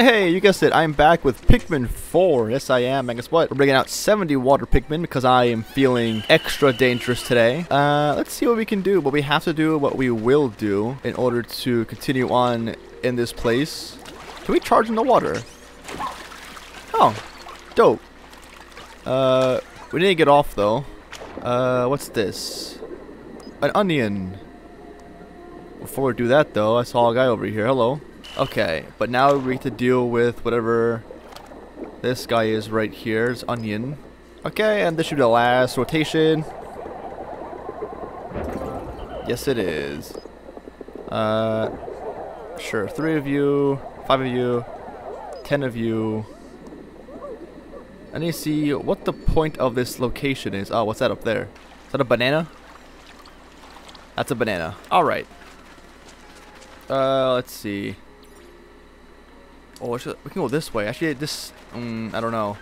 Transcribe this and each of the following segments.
Hey, you guessed it, I'm back with Pikmin 4. Yes, I am. And guess what? We're bringing out 70 water Pikmin because I am feeling extra dangerous today. Uh, let's see what we can do, what we have to do, what we will do in order to continue on in this place. Can we charge in the water? Oh, dope. Uh, we need to get off though. Uh, what's this? An onion. Before we do that though, I saw a guy over here. Hello. Okay, but now we have to deal with whatever this guy is right here. It's onion. Okay, and this should be the last rotation. Yes, it is. Uh, sure. Three of you, five of you, ten of you. I need see what the point of this location is. Oh, what's that up there? Is that a banana? That's a banana. Alright. Uh, let's see. Oh, we can go this way. Actually, this, um, I don't know.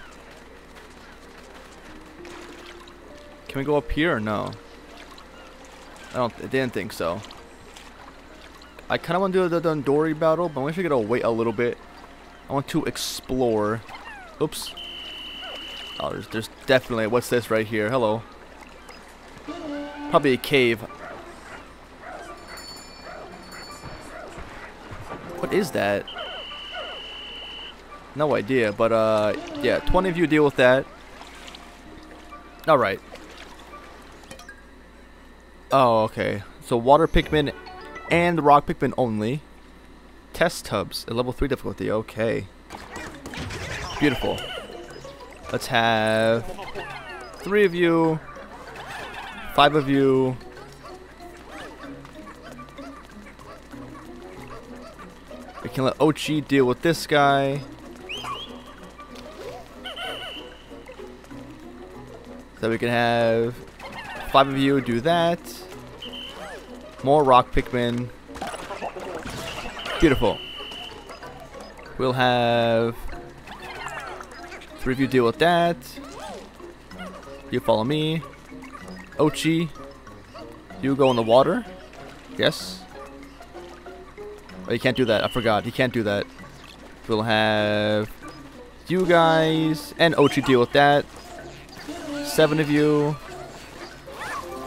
Can we go up here or no? I don't, I didn't think so. I kind of want to do the Dandori battle, but I'm actually going to wait a little bit. I want to explore. Oops. Oh, there's, there's definitely, what's this right here? Hello. Probably a cave. What is that? No idea, but uh, yeah, 20 of you deal with that. Alright. Oh, okay. So water Pikmin and rock Pikmin only. Test tubs at level 3 difficulty. Okay. Beautiful. Let's have three of you, five of you. We can let Oatchi deal with this guy. So we can have five of you do that. More rock Pikmin. Beautiful. We'll have three of you deal with that. You follow me. Oatchi, You go in the water. Yes. Oh, you can't do that. I forgot. You can't do that. We'll have you guys and Oatchi deal with that. Seven of you.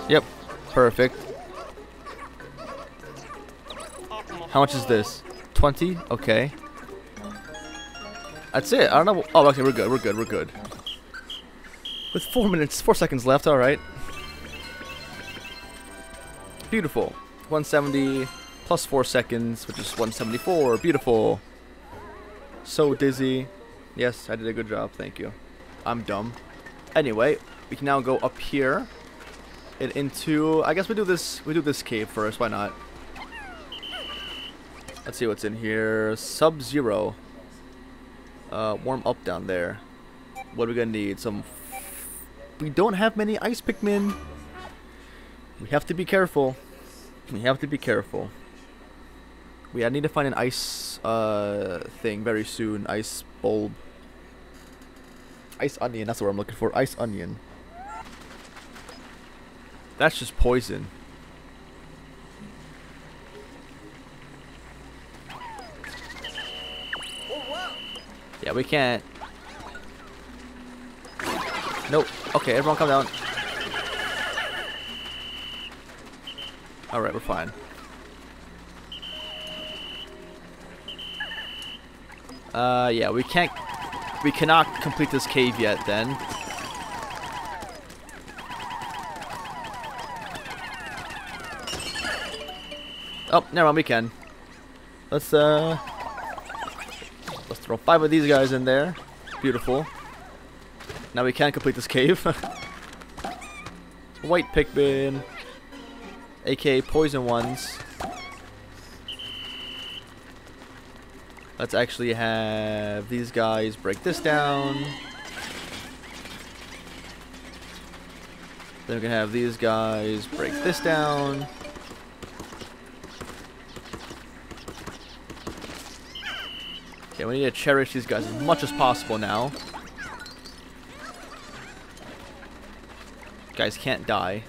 Yep. Perfect. How much is this? 20? Okay. That's it. I don't know. Oh, okay. We're good. We're good. We're good. With four minutes, four seconds left. All right. Beautiful. 170 plus four seconds, which is 174. Beautiful. So dizzy. Yes, I did a good job. Thank you. I'm dumb. Anyway, we can now go up here and into. I guess we do this. We do this cave first. Why not? Let's see what's in here. Sub Zero. Uh, warm up down there. What are we gonna need? Some. we don't have many ice Pikmin. We have to be careful. We have to be careful. We I need to find an ice uh thing very soon. Ice bulb. Ice onion. That's what I'm looking for. Ice onion. That's just poison. Yeah, we can't. Nope. Okay, everyone come down. Alright, we're fine. Uh, yeah, we can't... We cannot complete this cave yet, then. Oh, never mind, we can. Let's, uh... Let's throw five of these guys in there. Beautiful. Now we can complete this cave. White Pikmin. aka poison ones. Let's actually have these guys break this down. Then we can have these guys break this down. Okay, we need to cherish these guys as much as possible now. Guys can't die.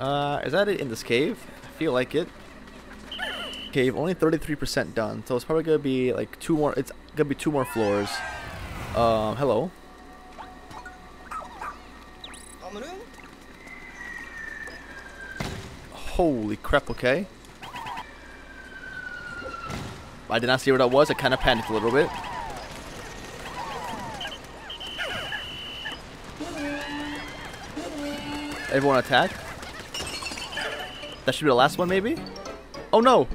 Uh, is that it in this cave? I feel like it. cave, only 33% done. So it's probably gonna be like two more. It's gonna be two more floors. Um, hello. Holy crap! Okay. I did not see what that was. I kind of panicked a little bit. Everyone attack. That should be the last one, maybe? Oh, no!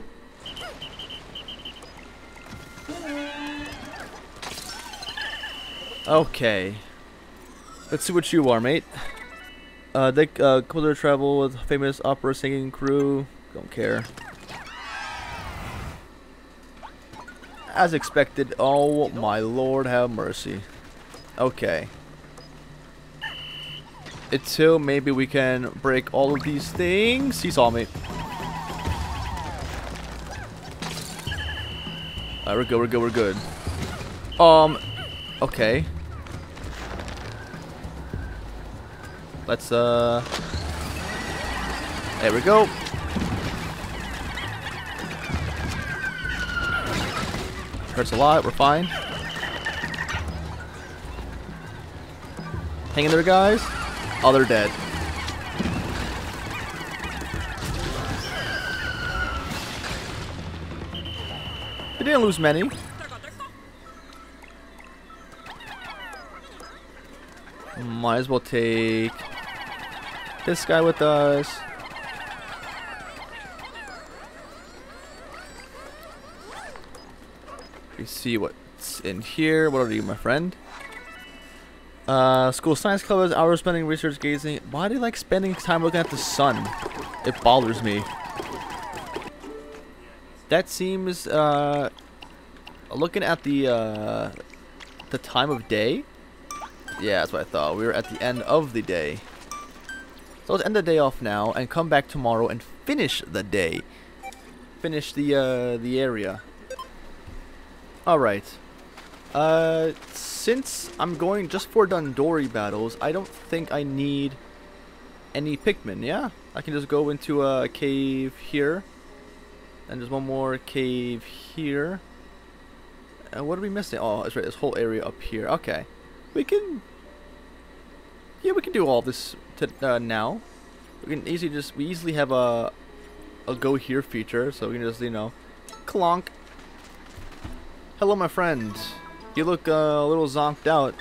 Okay. Let's see what you are, mate. Uh, they uh, to travel with famous opera singing crew. Don't care. As expected. Oh my lord, have mercy. Okay. Until maybe we can break all of these things. He saw me. Alright, we're good, we're good, we're good. Um, okay. Let's, uh... There we go. Hurts a lot, we're fine. Hang in there, guys. Oh, they're dead. They didn't lose many. Might as well take this guy with us. We see what's in here. What are you, my friend? Uh, school science club is hours spending research gazing. Why do you like spending time looking at the sun? It bothers me. That seems, uh, looking at the, uh, the time of day. Yeah, that's what I thought. We were at the end of the day. So let's end the day off now and come back tomorrow and finish the day. Finish the, uh, the area. Alright. Uh, since I'm going just for Dandori battles, I don't think I need any Pikmin, yeah? I can just go into a cave here. And there's one more cave here. And what are we missing? Oh, that's right, this whole area up here. Okay. We can... Yeah, we can do all this uh, now. We can easily just... We easily have a... A go here feature, so we can just, you know... Clonk. Hello, my friend. You look uh, a little zonked out.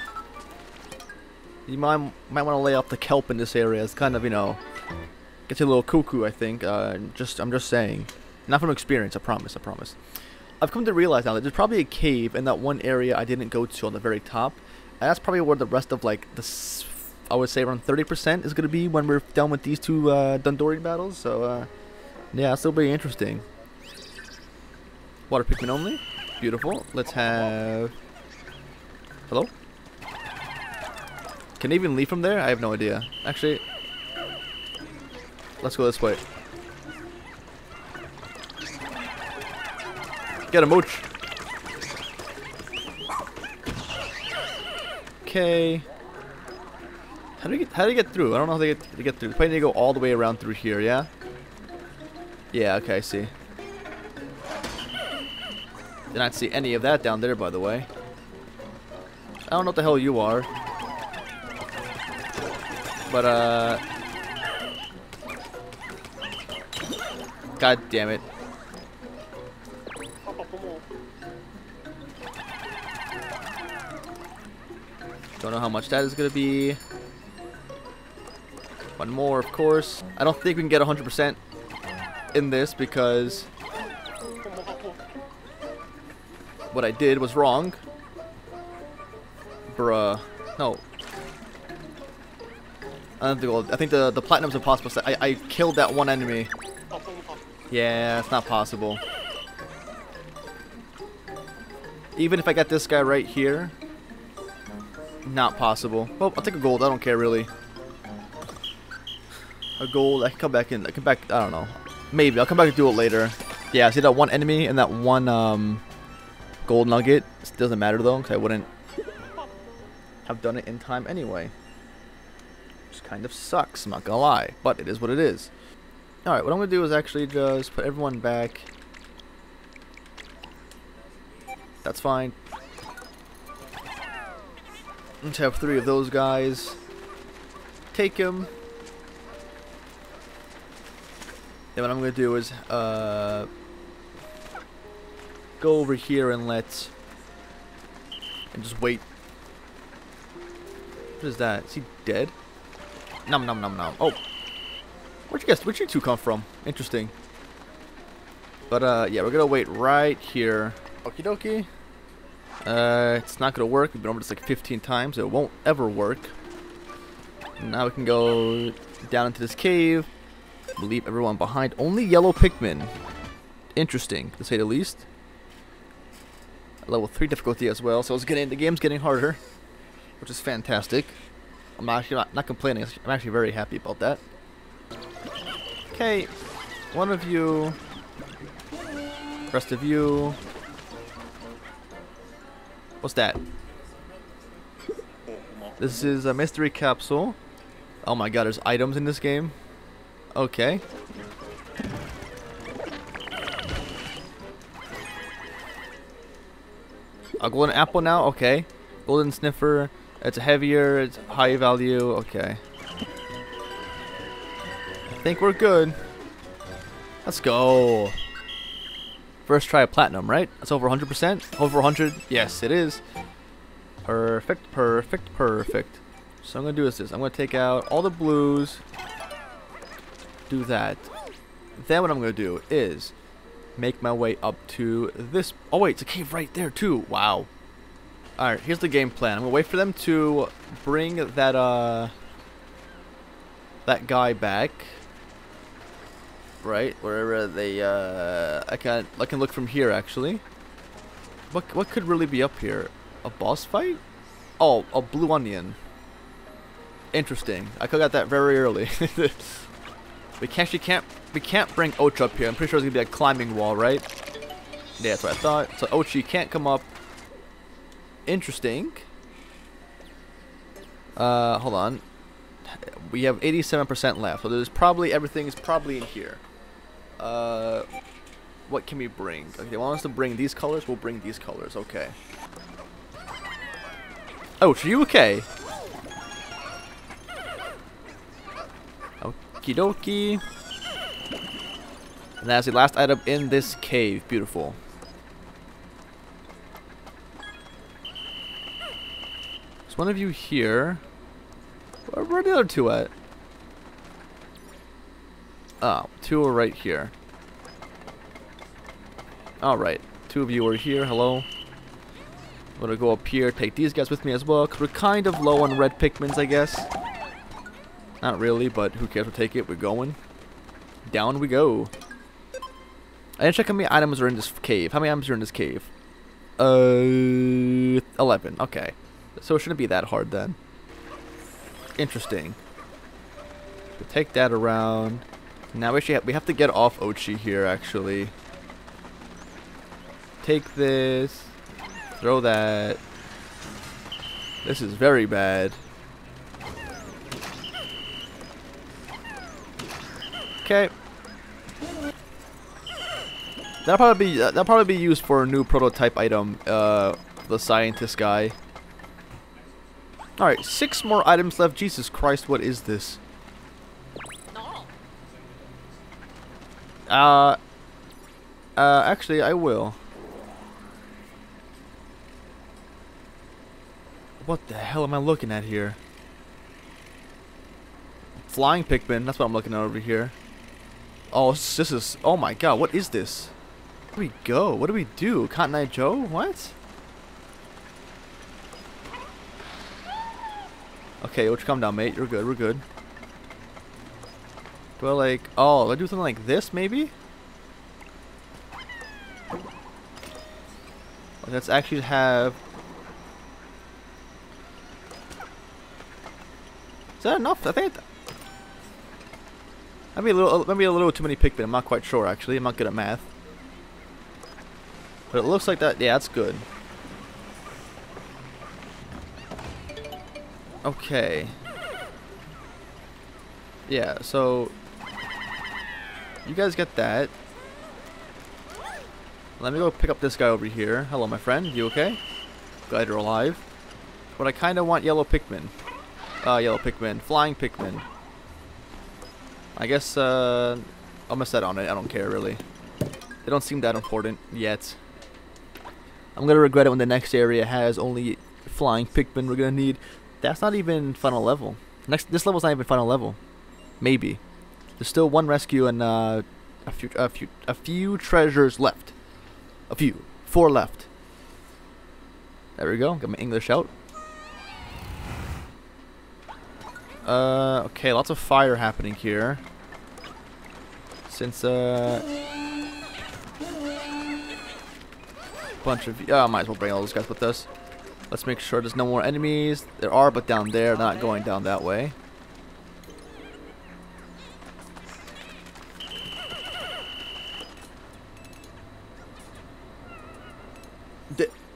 You might might want to lay off the kelp in this area. It's kind of you know gets you a little cuckoo. I think. Uh, just I'm just saying, not from experience. I promise. I promise. I've come to realize now that there's probably a cave in that one area I didn't go to on the very top. And that's probably where the rest of like the I would say around 30% is gonna be when we're done with these two uh, Dandori battles. So uh, yeah, it'll be interesting. Water Pikmin only. Beautiful. Let's have... Hello? Can they even leave from there? I have no idea. Actually, let's go this way. Get a mooch. Okay. How do you get how do you get through? I don't know how they get to get through. Probably need to go all the way around through here, yeah? Yeah, okay, I see. Did not see any of that down there, by the way. I don't know what the hell you are. But, uh... God damn it. Don't know how much that is going to be. One more, of course. I don't think we can get 100% in this because what I did was wrong. Bruh. No. I I think the, the platinum's impossible. I, I killed that one enemy. Yeah, it's not possible. Even if I get this guy right here, not possible. Well, I'll take a gold. I don't care really. A gold. I can come back in. I can back. I don't know. Maybe I'll come back and do it later. Yeah, see that one enemy and that one um gold nugget. It doesn't matter though, because I wouldn't have done it in time anyway. Which kind of sucks, I'm not gonna lie. But it is what it is. Alright, what I'm gonna do is actually just put everyone back That's fine. Let's have three of those guys. Take him. Then what I'm to do is uh, go over here and let's... And just wait. What is that? Is he dead? Num num num num. Oh. Where'd you guess? Where'd you two come from? Interesting. But uh, yeah, we're gonna wait right here. Okie dokie. Uh, it's not gonna work. We've been over this like 15 times. It won't ever work. Now we can go down into this cave. Leave everyone behind. Only yellow Pikmin. Interesting, to say the least. Level 3 difficulty as well, so it's getting the game's getting harder, which is fantastic. I'm actually not, not complaining. I'm actually very happy about that. Okay, one of you, rest of you. What's that? This is a mystery capsule. Oh my god, there's items in this game. Okay. A golden apple now? Okay. Golden sniffer. It's heavier. It's high value. Okay. I think we're good. Let's go. First try platinum, right? That's over 100%? Over 100? Yes, it is. Perfect, perfect, perfect. So I'm going to do is this. I'm going to take out all the blues. Do that. Then what I'm going to do is make my way up to this. Oh, wait, it's a cave right there, too. Wow. Alright, here's the game plan. I'm to wait for them to bring that, uh... That guy back. Right, wherever they, uh... I can, I can look from here, actually. What, what could really be up here? A boss fight? Oh, a blue onion. Interesting. I could got that very early. we can't, actually can't we can't bring Oatchi up here. I'm pretty sure it's gonna be a climbing wall, right? Yeah, that's what I thought. So Oatchi can't come up. Interesting. Uh, hold on. We have 87% left, so there's probably everything is probably in here. Uh, what can we bring? Okay, they want us to bring these colors. We'll bring these colors. Okay. Oh, are you okay? Okie dokie. And that's the last item in this cave. Beautiful. There's one of you here. Where, are the other two at? Oh, two are right here. Alright. Two of you are here. Hello. I'm gonna go up here, take these guys with me as well, because we're kind of low on red Pikmins, I guess. Not really, but who cares? We'll take it. We're going. Down we go. I didn't check how many items are in this cave. How many items are in this cave? Uh, 11. Okay. So it shouldn't be that hard then. Interesting. we take that around. Now we, have, we have to get off Oatchi here, actually. Take this. Throw that. This is very bad. Okay. That'll probably be that'll probably be used for a new prototype item. Uh, the scientist guy. All right, six more items left. Jesus Christ, what is this? Uh, uh, actually, I will. What the hell am I looking at here? Flying Pikmin, that's what I'm looking at over here. Oh, this is, oh my god, what is this? Where do we go? What do we do? Cotton Eye Joe? What? Okay, which calm down, mate. You're good, we're good. Do I like, oh, I do something like this, maybe? Let's actually have... Is that enough? I think... Maybe a little, maybe a little too many Pikmin. I'm not quite sure, actually. I'm not good at math. But it looks like that. Yeah, that's good. Okay. Yeah, so... You guys get that. Let me go pick up this guy over here. Hello, my friend. You okay? Glad you're alive. But I kind of want yellow Pikmin. Uh, yellow Pikmin. Flying Pikmin. I guess, uh, I'll miss that on it. I don't care, really. They don't seem that important yet. I'm to regret it when the next area has only flying Pikmin we're to need. That's not even final level. Next, This level's not even final level. Maybe. There's still one rescue and, uh, a few, a few, a few treasures left. A few. Four left. There we go. Got my English out. Uh, okay, lots of fire happening here. Since, uh... Bunch of... Oh, might as well bring all those guys with us. Let's make sure there's no more enemies. There are, but down there. Not going down that way.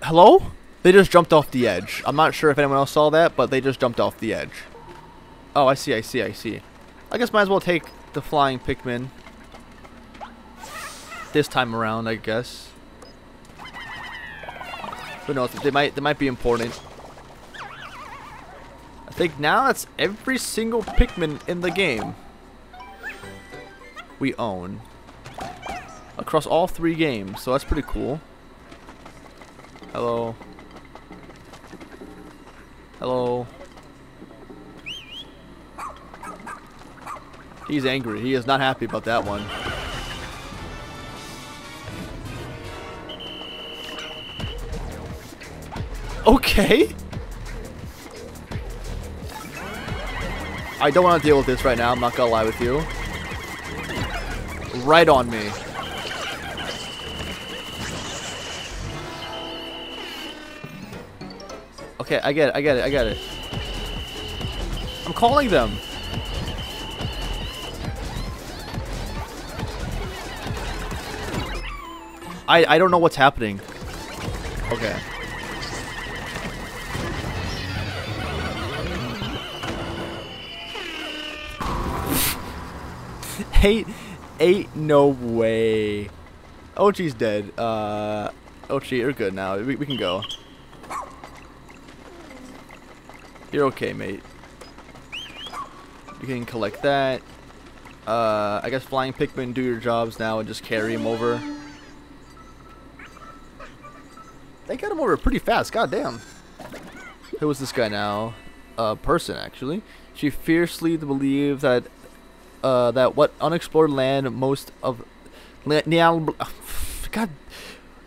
Hello? They just jumped off the edge. I'm not sure if anyone else saw that, but they just jumped off the edge. Oh, I see, I see, I see. I guess might as well take the flying Pikmin. This time around, I guess. Who knows? They might, they might be important. I think now that's every single Pikmin in the game we own. Across all three games, so that's pretty cool. Hello. Hello. He's angry. He is not happy about that one. Okay. I don't want to deal with this right now. I'm not going to lie with you. Right on me. Okay, I get it, I get it, I get it. I'm calling them. I I don't know what's happening. Okay. eight, eight, no way. Oatchi's dead. Uh, Oatchi, you're good now. We, we can go. You're okay, mate. You can collect that. Uh, I guess flying Pikmin do your jobs now and just carry him over. They got him over pretty fast, goddamn. Who is this guy now? A person, actually. She fiercely believes that uh, that what unexplored land most of God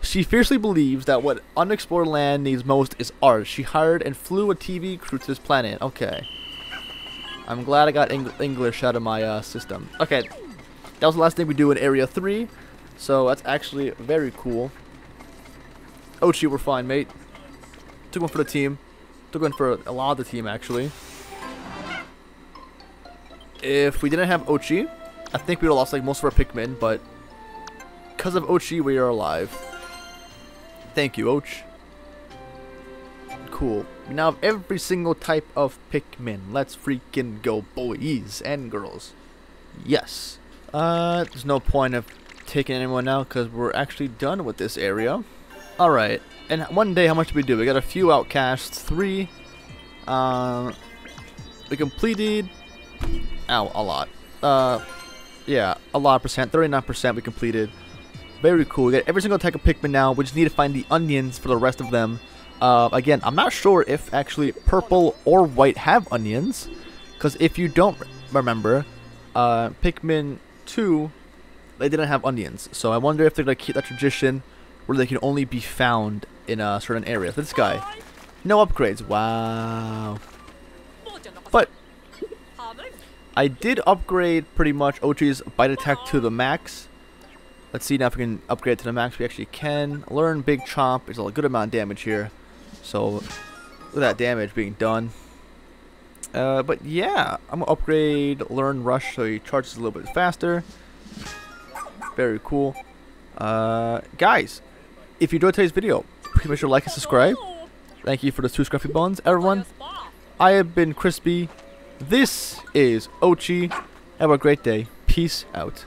she fiercely believes that what unexplored land needs most is art. She hired and flew a TV crew to this planet. Okay. I'm glad I got Eng English out of my uh, system. Okay. That was the last thing we do in Area 3. So that's actually very cool. Oatchi, we're fine, mate. Took one for the team. Took one for a lot of the team, actually. If we didn't have Oatchi, I think we would have lost like most of our Pikmin, but because of Oatchi, we are alive. Thank you, Och. Cool. We now have every single type of Pikmin. Let's freaking go, boys and girls. Yes. Uh, there's no point of taking anyone now because we're actually done with this area. Alright, and one day how much did we do? We got a few outcasts, three. Um, we completed, ow, a lot. Uh, yeah, a lot of percent, 39% we completed. Very cool. We got every single type of Pikmin now. We just need to find the onions for the rest of them. Uh, again, I'm not sure if actually purple or white have onions. Because if you don't remember, uh, Pikmin 2, they didn't have onions. So I wonder if they're going to keep that tradition where they can only be found in a certain area. This guy. No upgrades. Wow. But I did upgrade pretty much Oatchi's bite attack to the max. Let's see now if we can upgrade to the max. We actually can. Learn Big Chomp. There's a good amount of damage here. So, look at that damage being done. Uh, but yeah, I'm going to upgrade Learn Rush so he charges a little bit faster. Very cool. Uh, guys, if you enjoyed today's video, please make sure to like and subscribe. Thank you for the two scruffy bones, everyone. I have been Crispy. This is Oatchi. Have a great day. Peace out.